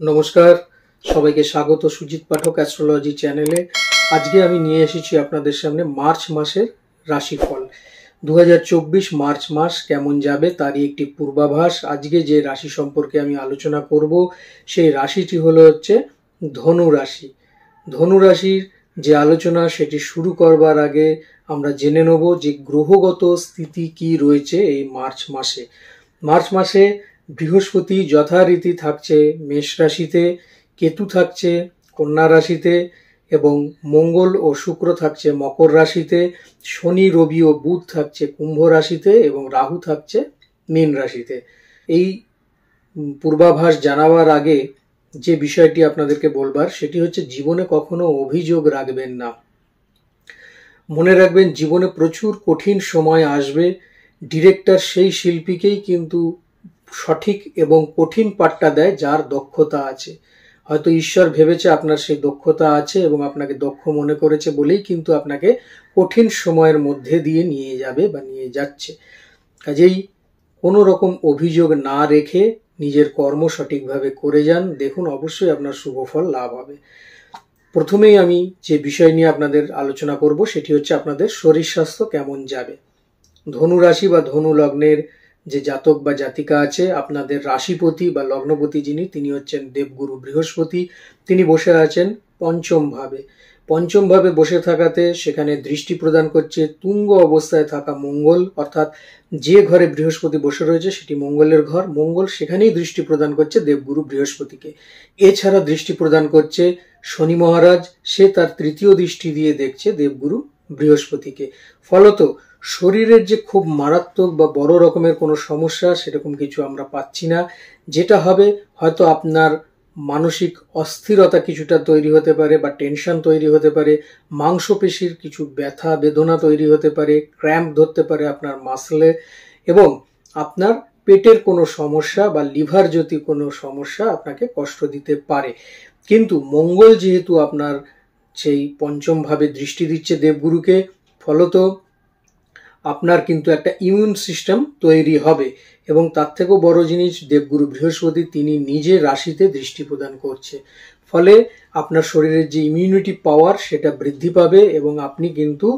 নমস্কার, সবাইকে স্বাগত সুজিত পাঠক অ্যাস্ট্রোলজি চ্যানেলে। আজকে আমি নিয়ে এসেছি আপনাদের সামনে মার্চ মাসের রাশিফল। দু হাজার চব্বিশ মার্চ মাস কেমন যাবে তারই একটি পূর্বাভাস। আজকে যে রাশি সম্পর্কে আমি আলোচনা করব, সেই রাশিটি হলো হচ্ছে ধনু রাশি। ধনু রাশির যে আলোচনা, সেটি শুরু করবার আগে আমরা জেনে নেব যে গ্রহগত স্থিতি কি রয়েছে এই মার্চ মাসে। মার্চ মাসে বৃহস্পতি যথারীতি থাকছে, মেষ রাশিতে কেতু থাকছে, কন্যা রাশিতে এবং মঙ্গল ও শুক্র থাকছে মকর রাশিতে, শনি, রবি ও বুধ থাকছে কুম্ভ রাশিতে এবং রাহু থাকছে মীন রাশিতে। এই পূর্বাভাস জানাবার আগে যে বিষয়টি আপনাদেরকে বলবার, সেটি হচ্ছে জীবনে কখনো অভিযোগ রাখবেন না। মনে রাখবেন, জীবনে প্রচুর কঠিন সময় আসবে। ডিরেক্টর সেই শিল্পীকেই কিন্তু সঠিক এবং কঠিন পাঠটা দেয় যার দক্ষতা আছে। হয়তো ঈশ্বর ভেবেছে আপনার সেই দক্ষতা আছে এবং আপনাকে দক্ষ মনে করেছে বলেই কিন্তু আপনাকে কঠিন সময়ের মধ্যে দিয়ে নিয়ে যাবে বা নিয়ে যাচ্ছে। কাজেই কোনো রকম অভিযোগ না রেখে নিজের কর্ম সঠিকভাবে করে যান। দেখুন, অবশ্যই আপনার শুভ ফল লাভ হবে। প্রথমেই আমি যে বিষয় নিয়ে আপনাদের আলোচনা করব, সেটি হচ্ছে আপনাদের শরীর স্বাস্থ্য কেমন যাবে। ধনু রাশি বা ধনু লগ্নের যে জাতক বা জাতিকা আছে, আপনাদের রাশিপতি বা লগ্নপতি যিনি, তিনি হচ্ছেন দেবগুরু বৃহস্পতি। তিনি বসে আছেন পঞ্চম ভাবে। পঞ্চম ভাবে বসে থাকাতে সেখানে দৃষ্টি প্রদান করছে তুঙ্গ অবস্থায় থাকা মঙ্গল। অর্থাৎ যে ঘরে বৃহস্পতি বসে রয়েছে, সেটি মঙ্গলের ঘর। মঙ্গল সেখানেই দৃষ্টি প্রদান করছে দেবগুরু বৃহস্পতিকে। এছাড়া দৃষ্টি প্রদান করছে শনি মহারাজ। সে তার তৃতীয় দৃষ্টি দিয়ে দেখছে দেবগুরু বৃহস্পতিকে। ফলত শরীরের যে খুব মারাত্মক বা বড় রকমের কোনো সমস্যা, সেরকম কিছু আমরা পাচ্ছি না। যেটা হবে, হয়তো আপনার মানসিক অস্থিরতা কিছুটা তৈরি হতে পারে বা টেনশন তৈরি হতে পারে, মাংসপেশির কিছু ব্যথা, বেদনা তৈরি হতে পারে, ক্র্যাম্প ধরতে পারে আপনার মাসলে, এবং আপনার পেটের কোনো সমস্যা বা লিভার যদি কোনো সমস্যা, আপনাকে কষ্ট দিতে পারে। কিন্তু মঙ্গল যেহেতু আপনার সেই পঞ্চমভাবে দৃষ্টি দিচ্ছে দেবগুরুকে, ফলত আপনার কিন্তু একটা ইমিউন সিস্টেম তৈরি হবে এবং তার থেকেও বড় জিনিস দেবগুরু বৃহস্পতি তিনি নিজে রাশিতে দৃষ্টি প্রদান করছে। ফলে আপনার শরীরের যে ইমিউনিটি পাওয়ার সেটা বৃদ্ধি পাবে এবং আপনি কিন্তু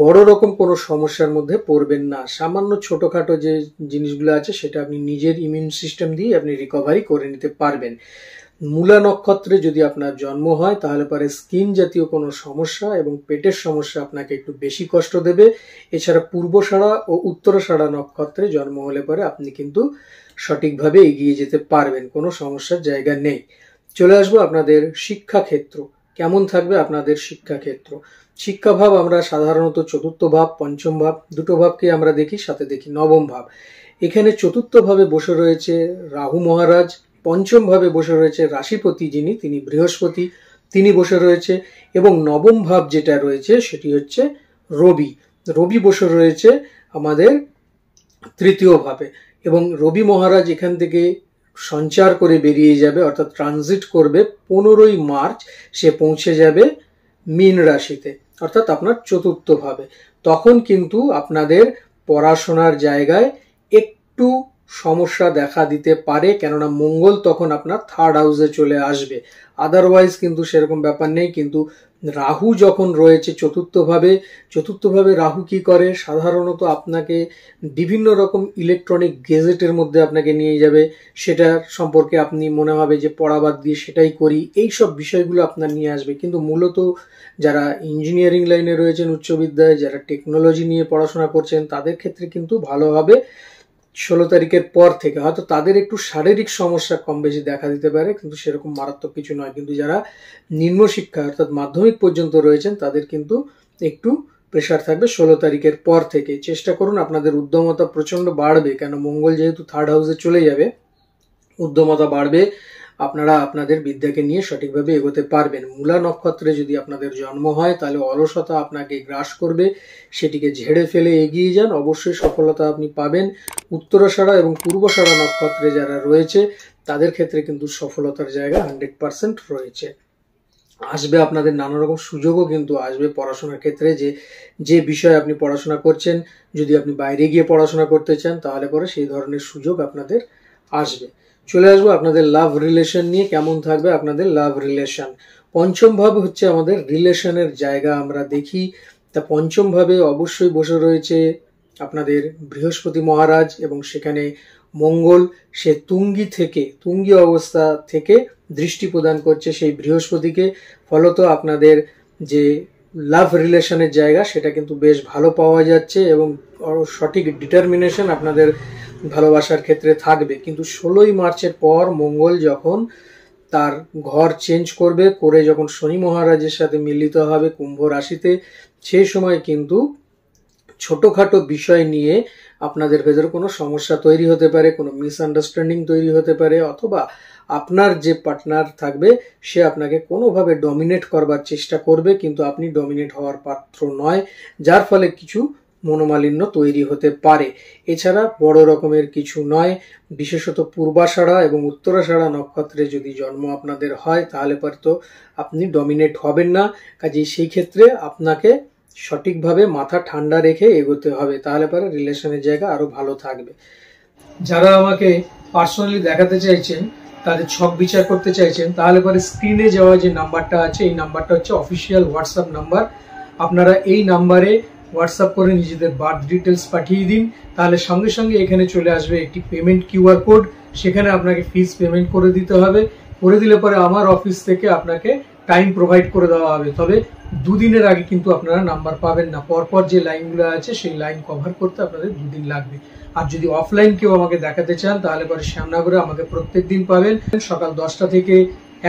বড় রকম কোনো সমস্যার মধ্যে পড়বেন না। সামান্য ছোটোখাটো যে জিনিসগুলো আছে সেটা আপনি নিজের ইমিউন সিস্টেম দিয়ে আপনি রিকভারি করে নিতে পারবেন। মূলা নক্ষত্রে যদি আপনার জন্ম হয়, তাহলে পরে স্কিন জাতীয় কোনো সমস্যা এবং পেটের সমস্যা আপনাকে একটু বেশি কষ্ট দেবে। এছাড়া পূর্বসারা ও উত্তরসারা নক্ষত্রে জন্ম হলে পরে আপনি কিন্তু সঠিকভাবে এগিয়ে যেতে পারবেন, কোনো সমস্যার জায়গা নেই। চলে আসব আপনাদের শিক্ষাক্ষেত্র। কেমন থাকবে আপনাদের শিক্ষাক্ষেত্র? শিক্ষাভাব আমরা সাধারণত চতুর্থ ভাব, পঞ্চম ভাব, দুটো ভাবকে আমরা দেখি, সাথে দেখি নবম ভাব। এখানে চতুর্থ ভাবে বসে রয়েছে রাহু মহারাজ পঞ্চম ভাবে বসে রয়েছে রাশিপতি যিনি, তিনি বৃহস্পতি, তিনি বসে রয়েছে, এবং নবম ভাব যেটা রয়েছে সেটি হচ্ছে রবি। রবি বসে রয়েছে আমাদের তৃতীয় ভাবে এবং রবি মহারাজ এখান থেকে সঞ্চার করে বেরিয়ে যাবে, অর্থাৎ ট্রানজিট করবে পনেরোই মার্চ, সে পৌঁছে যাবে মীন রাশিতে, অর্থাৎ আপনার চতুর্থ ভাবে তখন কিন্তু আপনাদের পড়াশোনার জায়গায় একটু সমস্যা দেখা দিতে পারে, কেননা মঙ্গল তখন আপনার থার্ড হাউসে চলে আসবে। আদারওয়াইজ কিন্তু সেরকম ব্যাপার নেই, কিন্তু রাহু যখন রয়েছে, চতুর্থভাবে চতুর্থভাবে রাহু কি করে? সাধারণত আপনাকে বিভিন্ন রকম ইলেকট্রনিক গেজেটের মধ্যে আপনাকে নিয়ে যাবে। সেটা সম্পর্কে আপনি মনে হবে যে পড়াবাদ দিয়ে সেটাই করি এই সব বিষয়গুলো আপনার নিয়ে আসবে। কিন্তু মূলত যারা ইঞ্জিনিয়ারিং লাইনে রয়েছেন, উচ্চ বিদ্যায় যারা টেকনোলজি নিয়ে পড়াশোনা করছেন, তাদের ক্ষেত্রে কিন্তু ভালো হবে। ষোলো তারিখের পর থেকে হয়তো তাদের একটু শারীরিক সমস্যা কম বেশি দেখা দিতে পারে, কিন্তু সেরকম মারাত্মক কিছু নয়। কিন্তু যারা নিম্ন শিক্ষা অর্থাৎ মাধ্যমিক পর্যন্ত রয়েছেন, তাদের কিন্তু একটু প্রেশার থাকবে ষোলো তারিখের পর থেকে। চেষ্টা করুন, আপনাদের উদ্যমতা প্রচণ্ড বাড়বে। কেন? মঙ্গল যেহেতু থার্ড হাউসে চলে যাবে, উদ্যমতা বাড়বে। আপনারা আপনাদের বিদ্যাকে নিয়ে সঠিকভাবে এগোতে পারবেন। মূলা নক্ষত্রে যদি আপনাদের জন্ম হয়, তাহলে অলসতা আপনাকে গ্রাস করবে। সেটিকে ঝেড়ে ফেলে এগিয়ে যান। অবশ্যই সফলতা আপনি পাবেন। উত্তরসারা এবং পূর্বসারা নক্ষত্রে যারা রয়েছে, তাদের ক্ষেত্রে কিন্তু সফলতার জায়গা হান্ড্রেড পার্সেন্ট রয়েছে। আসবে আপনাদের নানা রকম সুযোগও কিন্তু আসবে পড়াশোনার ক্ষেত্রে যে যে বিষয়ে আপনি পড়াশোনা করছেন। যদি আপনি বাইরে গিয়ে পড়াশোনা করতে চান, তাহলে পরে সেই ধরনের সুযোগ আপনাদের আসবে। চলে আসব আপনাদের লাভ রিলেশন নিয়ে, কেমন থাকবে আপনাদের লাভ রিলেশন পঞ্চম ভাব হচ্ছে আমাদের রিলেশনের জায়গা, আমরা দেখি। তা পঞ্চম ভাবে অবশ্যই বসে রয়েছে আপনাদের বৃহস্পতি মহারাজ এবং সেখানে মঙ্গল। সে তুঙ্গি থেকে, তুঙ্গি অবস্থা থেকে দৃষ্টি প্রদান করছে সেই বৃহস্পতিকে। ফলত আপনাদের যে লাভ রিলেশনের জায়গা, সেটা কিন্তু বেশ ভালো পাওয়া যাচ্ছে এবং সঠিক ডিটারমিনেশন আপনাদের ভালোবাসার ক্ষেত্রে থাকবে। কিন্তু ষোলোই মার্চের পর মঙ্গল যখন তার ঘর চেঞ্জ করবে, করে যখন শনি মহারাজের সাথে মিলিত হবে কুম্ভ রাশিতে সেই সময় কিন্তু ছোটোখাটো বিষয় নিয়ে আপনাদের ভেতরে কোনো সমস্যা তৈরি হতে পারে, কোনো মিসআন্ডারস্ট্যান্ডিং তৈরি হতে পারে, অথবা আপনার যে পার্টনার থাকবে, সে আপনাকে কোনোভাবে ডমিনেট করবার চেষ্টা করবে, কিন্তু আপনি ডমিনেট হওয়ার পাত্র নয়, যার ফলে কিছু মনোমালিন্য তৈরি হতে পারে। এছাড়া বড় রকমের কিছু নয়। বিশেষত পূর্বাষাঢ়া এবং উত্তরাষাঢ়া নক্ষত্রে যদি জন্ম আপনাদের হয়, তাহলে তো আপনি ডমিনেট হবেন না। কাজেই সেই ক্ষেত্রে আপনাকে সঠিকভাবে মাথা ঠান্ডা রেখে এগোতে হবে। তাহলে পরে রিলেশনের জায়গা আরও ভালো থাকবে। যারা আমাকে পার্সোনালি দেখাতে চাইছেন, তাদের ছক বিচার করতে চাইছেন, তাহলে পরে স্ক্রিনে যাওয়া যে নাম্বারটা আছে, এই নাম্বারটা হচ্ছে অফিসিয়াল হোয়াটসঅ্যাপ নাম্বার আপনারা এই নাম্বারে হোয়াটসঅ্যাপ করে নিজেদের বার্থ ডিটেলস পাঠিয়ে দিন। তাহলে সঙ্গে সঙ্গে এখানে চলে আসবে একটি পেমেন্ট কিউআর কোড সেখানে আপনাকে ফিস পেমেন্ট করে দিতে হবে। করে দিলে পরে আমার অফিস থেকে আপনাকে টাইম প্রোভাইড করে দেওয়া হবে। তবে দুদিনের আগে কিন্তু আপনারা নাম্বার পাবেন না। পরপর যে লাইনগুলো আছে, সেই লাইন কভার করতে আপনাদের দুদিন লাগবে। আর যদি অফলাইন কেউ আমাকে দেখাতে চান, তাহলে পরে শ্যামনগরে আমাকে প্রত্যেক দিন পাবেন। সকাল দশটা থেকে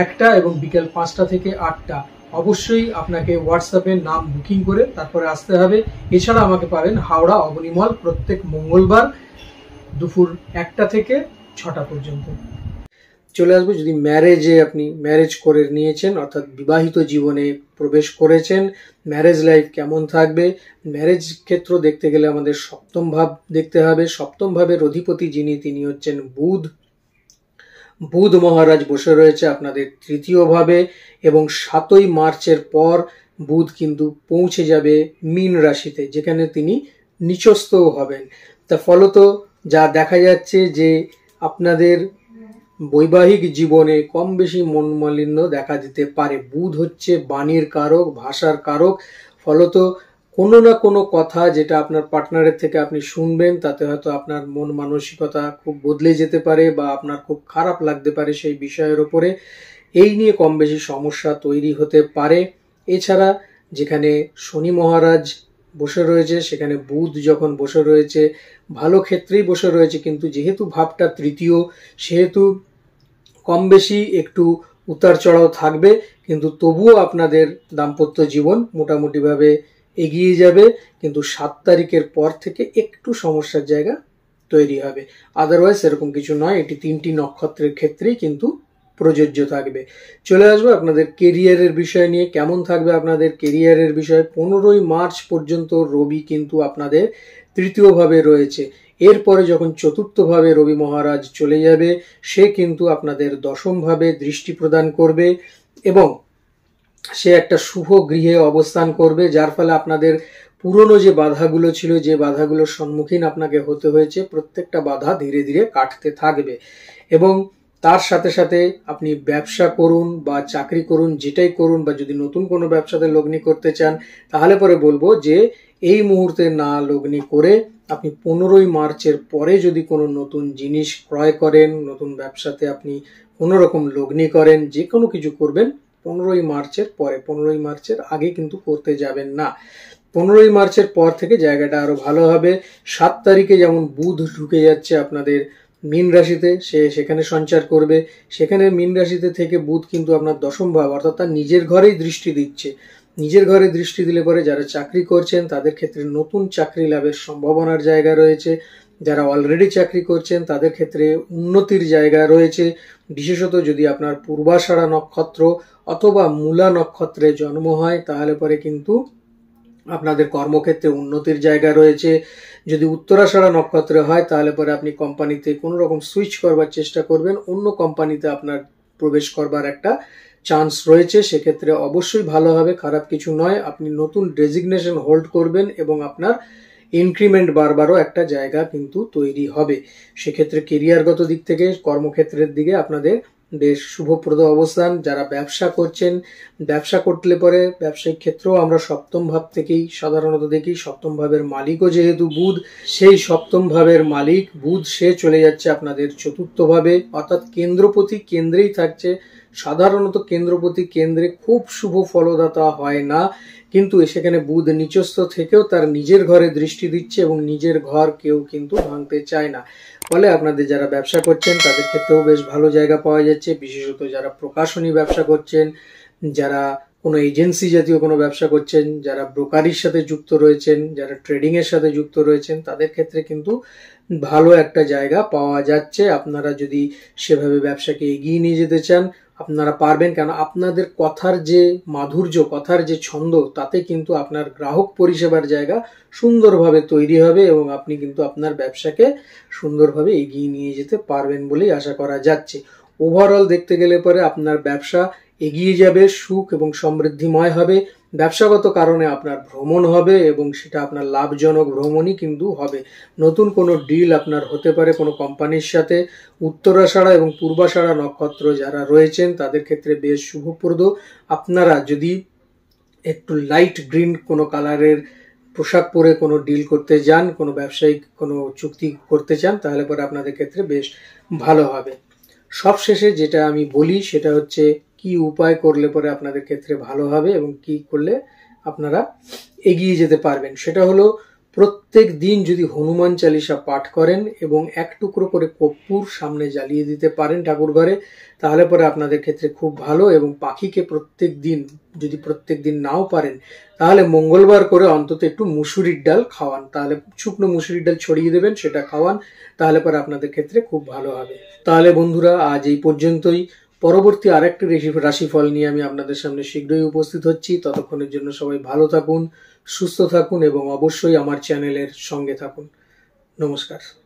একটা এবং বিকেল পাঁচটা থেকে আটটা। অবশ্যই আপনাকে হোয়াটসঅ্যাপে নাম বুকিং করে তারপরে আসতে হবে। এছাড়া আমাকে পাবেন হাওড়া অবনিমল প্রত্যেক মঙ্গলবার দুপুর একটা থেকে ছটা পর্যন্ত। চলে আসব, যদি ম্যারেজে আপনি ম্যারেজ করে নিয়েছেন, অর্থাৎ বিবাহিত জীবনে প্রবেশ করেছেন ম্যারেজ লাইফ কেমন থাকবে? ম্যারেজ ক্ষেত্র দেখতে গেলে আমাদের সপ্তম ভাব দেখতে হবে। সপ্তম ভাবের অধিপতি যিনি, তিনি হচ্ছেন বুধ। বুধ মহারাজ বসে রয়েছে আপনাদের তৃতীয় ভাবে এবং সাতই মার্চের পর বুধ কিন্তু পৌঁছে যাবে মিন রাশিতে, যেখানে তিনি নিচস্থও হবেন। তা ফলত যা দেখা যাচ্ছে যে আপনাদের বৈবাহিক জীবনে কম বেশি মনমালিন্য দেখা দিতে পারে। বুধ হচ্ছে বাণীর কারক, ভাষার কারক, ফলত কোনো না কোনো কথা যেটা আপনার পার্টনারের থেকে আপনি শুনবেন, তাতে হয়তো আপনার মন মানসিকতা খুব বদলে যেতে পারে বা আপনার খুব খারাপ লাগতে পারে সেই বিষয়ের ওপরে এই নিয়ে কম বেশি সমস্যা তৈরি হতে পারে। এছাড়া যেখানে শনি মহারাজ বসে রয়েছে, সেখানে বুধ যখন বসে রয়েছে, ভালো ক্ষেত্রেই বসে রয়েছে, কিন্তু যেহেতু ভাবটা তৃতীয়, সেহেতু কম বেশি একটু উতার চড়াও থাকবে, কিন্তু তবুও আপনাদের দাম্পত্য জীবন মোটামুটিভাবে এগিয়ে যাবে, কিন্তু সাত তারিখের পর থেকে একটু সমস্যার জায়গা তৈরি হবে। আদারওয়াইজ এরকম কিছু নয়, এটি তিনটি নক্ষত্রের ক্ষেত্রেই কিন্তু প্রযোজ্য থাকবে। চলে আসব আপনাদের কেরিয়ারের বিষয় নিয়ে। কেমন থাকবে আপনাদের কেরিয়ারের বিষয়? পনেরোই মার্চ পর্যন্ত রবি কিন্তু আপনাদের তৃতীয়ভাবে রয়েছে। এরপরে যখন চতুর্থভাবে রবি মহারাজ চলে যাবে, সে কিন্তু আপনাদের দশমভাবে দৃষ্টি প্রদান করবে এবং সে একটা শুভ গৃহে অবস্থান করবে, যার ফলে আপনাদের পুরনো যে বাধাগুলো ছিল, যে বাধাগুলোর সম্মুখীন আপনাকে হতে হয়েছে, প্রত্যেকটা বাধা ধীরে ধীরে কাটতে থাকবে। এবং তার সাথে সাথে আপনি ব্যবসা করুন বা চাকরি করুন, যেটাই করুন বা যদি নতুন কোনো ব্যবসাতে লগ্নি করতে চান, তাহলে পরে বলব যে এই মুহূর্তে না লগ্নি করে আপনি পনেরোই মার্চের পরে যদি কোনো নতুন জিনিস ক্রয় করেন, নতুন ব্যবসাতে আপনি কোনো রকম লগ্নি করেন, যে কোনো কিছু করবেন পনেরোই মার্চের পরে, পনেরোই মার্চের আগে কিন্তু করতে যাবেন না। পনেরোই মার্চের পর থেকে জায়গাটা আরও ভালো হবে। সাত তারিখে যেমন বুধ ঢুকে যাচ্ছে আপনাদের মীন রাশিতে, সে সেখানে সঞ্চার করবে। সেখানে মীন রাশিতে থেকে বুধ কিন্তু আপনার দশম ভাব, অর্থাৎ তার নিজের ঘরেই দৃষ্টি দিচ্ছে। নিজের ঘরে দৃষ্টি দিলে পরে যারা চাকরি করছেন, তাদের ক্ষেত্রে নতুন চাকরি লাভের সম্ভাবনার জায়গা রয়েছে। যারা অলরেডি চাকরি করছেন, তাদের ক্ষেত্রে উন্নতির জায়গা রয়েছে। বিশেষত যদি আপনার পূর্বাষাঢ়া নক্ষত্র অথবা মূলা নক্ষত্রে জন্ম হয়, তাহলে পরে কিন্তু আপনাদের কর্মক্ষেত্রে উন্নতির জায়গা রয়েছে। যদি উত্তরাষাঢ়া নক্ষত্রে হয়, তাহলে পরে আপনি কোম্পানিতে কোনো রকম সুইচ করবার চেষ্টা করবেন। অন্য কোম্পানিতে আপনার প্রবেশ করবার একটা চান্স রয়েছে। সেক্ষেত্রে অবশ্যই ভালো হবে, খারাপ কিছু নয়। আপনি নতুন ডেজিগনেশন হোল্ড করবেন এবং আপনার ইনক্রিমেন্ট বারবারও একটা জায়গা কিন্তু তৈরি হবে। সেক্ষেত্রে কেরিয়ারগত দিক থেকে, কর্মক্ষেত্রের দিকে আপনাদের বেশ শুভপ্রদ অবস্থান। যারা ব্যবসা করছেন, ব্যবসা করলে পরে ব্যবসায়িক ক্ষেত্রেও আমরা সপ্তম ভাব থেকেই, সাধারণত দেখি সপ্তম ভাবের মালিকও যেহেতু বুধ, সেই সপ্তম ভাবের মালিক, বুধ সে চলে যাচ্ছে আপনাদের চতুর্থ ভাবে। অর্থাৎ কেন্দ্রপতি কেন্দ্রেই থাকছে সাধারণত কেন্দ্রপতি কেন্দ্রে খুব শুভ ফলদাতা হয় না, কিন্তু সেখানে বুধ নিচস্থ থেকেও তার নিজের ঘরে দৃষ্টি দিচ্ছে এবং নিজের ঘর কেউ কিন্তু ভাঙতে চায় না। ফলে আপনাদের যারা ব্যবসা করছেন, তাদের ক্ষেত্রেও বেশ ভালো জায়গা পাওয়া যাচ্ছে। বিশেষত যারা প্রকাশনী ব্যবসা করছেন, যারা কোনো এজেন্সি জাতীয় কোনো ব্যবসা করছেন, যারা ব্রোকারির সাথে যুক্ত রয়েছেন, যারা ট্রেডিং এর সাথে যুক্ত রয়েছেন, তাদের ক্ষেত্রে কিন্তু ভালো একটা জায়গা পাওয়া যাচ্ছে। আপনারা যদি সেভাবে ব্যবসাকে এগিয়ে নিয়ে যেতে চান, আপনারা পারবেন। কেন? আপনাদের কথার যে মাধুর্য, কথার যে ছন্দ, তাতে কিন্তু আপনার গ্রাহক পরিষেবার জায়গা সুন্দরভাবে তৈরি হবে এবং আপনি কিন্তু আপনার ব্যবসাকে সুন্দরভাবে এগিয়ে নিয়ে যেতে পারবেন বলেই আশা করা যাচ্ছে। ওভারঅল দেখতে গেলে পরে আপনার ব্যবসা এগিয়ে যাবে, সুখ এবং সমৃদ্ধিময় হবে, ব্যবসাগত কারণে আপনার ভ্রমণ হবে এবং সেটা আপনার লাভজনক ভ্রমণই কিন্তু হবে। নতুন কোনো ডিল আপনার হতে পারে কোনো কোম্পানির সাথে। উত্তরাষাঢ়া এবং পূর্বাষাঢ়া নক্ষত্র যারা রয়েছেন, তাদের ক্ষেত্রে বেশ শুভপ্রদ। আপনারা যদি একটু লাইট গ্রিন কোনো কালারের পোশাক পরে কোনো ডিল করতে যান, কোনো ব্যবসায়িক কোনো চুক্তি করতে চান, তাহলে পরে আপনাদের ক্ষেত্রে বেশ ভালো হবে। সবশেষে যেটা আমি বলি, সেটা হচ্ছে কি উপায় করলে পরে আপনাদের ক্ষেত্রে ভালো হবে এবং কি করলে আপনারা এগিয়ে যেতে পারবেন? সেটা হলো, প্রত্যেক দিন যদি হনুমান চালিসা পাঠ করেন এবং এক টুকরো করে কর্পূর সামনে জ্বালিয়ে দিতে পারেন ঠাকুর ঘরে, তাহলে পরে আপনাদের ক্ষেত্রে খুব ভালো এবং পাখিকে প্রত্যেক দিন, যদি প্রত্যেক দিন নাও পারেন, তাহলে মঙ্গলবার করে অন্তত একটু মুসুরির ডাল খাওয়ান। তাহলে শুকনো মুসুরির ডাল ছড়িয়ে দেবেন, সেটা খাওয়ান, তাহলে পরে আপনাদের ক্ষেত্রে খুব ভালো হবে। তাহলে বন্ধুরা, আজ এই পর্যন্তই। পরবর্তী আরেকটি রাশিফল নিয়ে আমি আপনাদের সামনে শীঘ্রই উপস্থিত হচ্ছি। ততক্ষণের জন্য সবাই ভালো থাকুন, সুস্থ থাকুন এবং অবশ্যই আমার চ্যানেলের সঙ্গে থাকুন। নমস্কার।